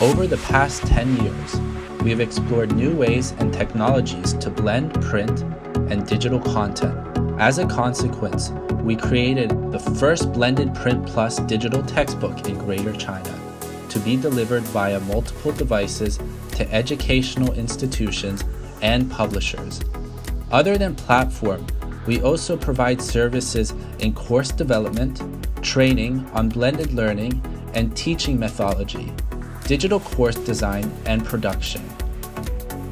Over the past 10 years, we have explored new ways and technologies to blend print and digital content. As a consequence, we created the first blended print plus digital textbook in Greater China to be delivered via multiple devices to educational institutions and publishers. Other than platform, we also provide services in course development, training on blended learning, and teaching methodology, digital course design, and production.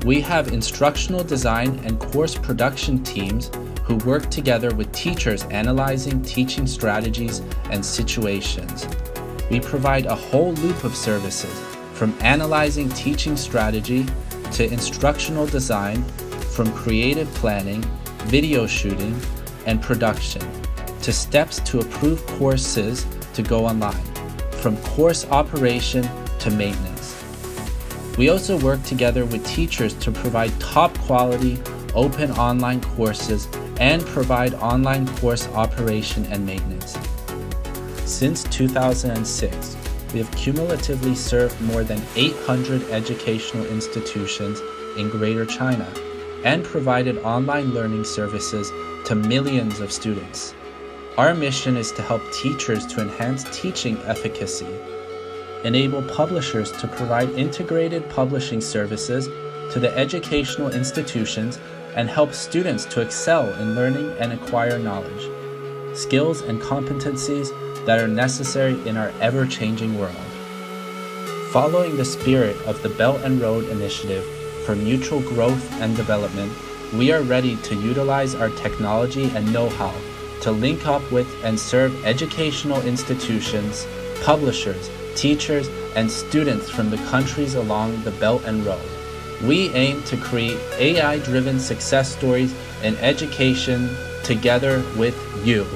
We have instructional design and course production teams who work together with teachers analyzing teaching strategies and situations. We provide a whole loop of services from analyzing teaching strategy to instructional design, from creative planning, video shooting, and production, to steps to approve courses to go online, from course operation to maintenance. We also work together with teachers to provide top quality, open online courses and provide online course operation and maintenance. Since 2006, we have cumulatively served more than 800 educational institutions in Greater China and provided online learning services to millions of students. Our mission is to help teachers to enhance teaching efficacy, enable publishers to provide integrated publishing services to the educational institutions, and help students to excel in learning and acquire knowledge, skills, and competencies that are necessary in our ever changing world. Following the spirit of the Belt and Road Initiative for mutual growth and development, we are ready to utilize our technology and know how to link up with and serve educational institutions, publishers, teachers, and students from the countries along the Belt and Road. We aim to create AI driven success stories in education together with you.